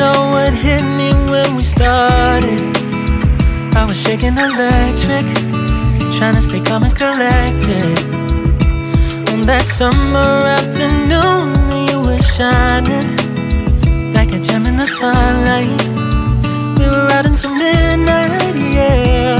Know what hit me when we started. I was shaking electric, trying to stay calm and collected. On that summer afternoon, you were shining like a gem in the sunlight. We were out until midnight, yeah.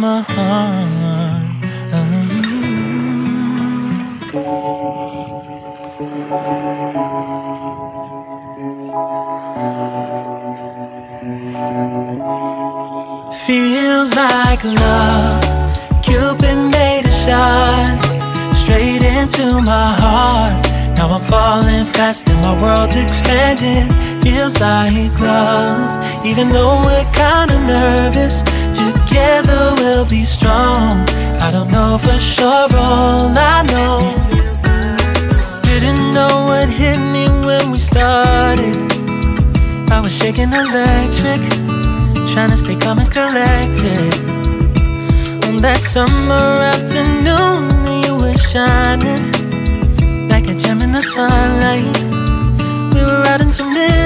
my heart. Uh-huh. Feels like love. Cupid made a shot straight into my heart. Now I'm falling fast and my world's expanding. Feels like love, even though we're kinda nervous. Together we'll be strong. I don't know for sure, all I know. Didn't know what hit me when we started. I was shaking electric, trying to stay calm and collected. On that summer afternoon, you were shining like a gem in the sunlight. We were out until midnight,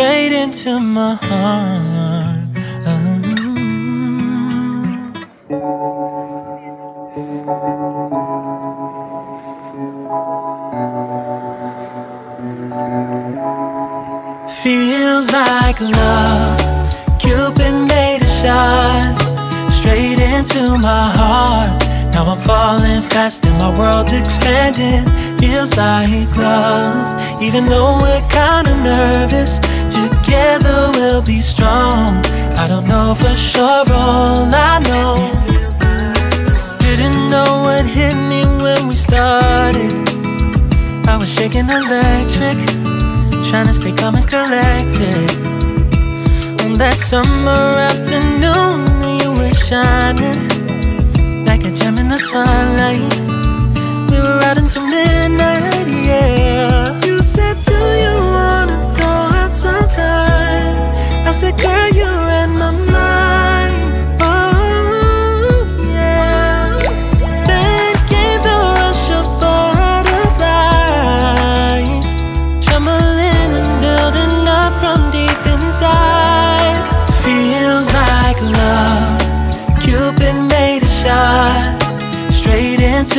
straight into my heart. Oh. Feels like love. Cupid made a shot straight into my heart. Now I'm falling fast and my world's expanding. Feels like love, even though we're kinda nervous. Together we'll be strong. I don't know for sure, all I know. Didn't know what hit me when we started. I was shaking electric, trying to stay calm and collected. On that summer afternoon, you were shining like a gem in the sunlight.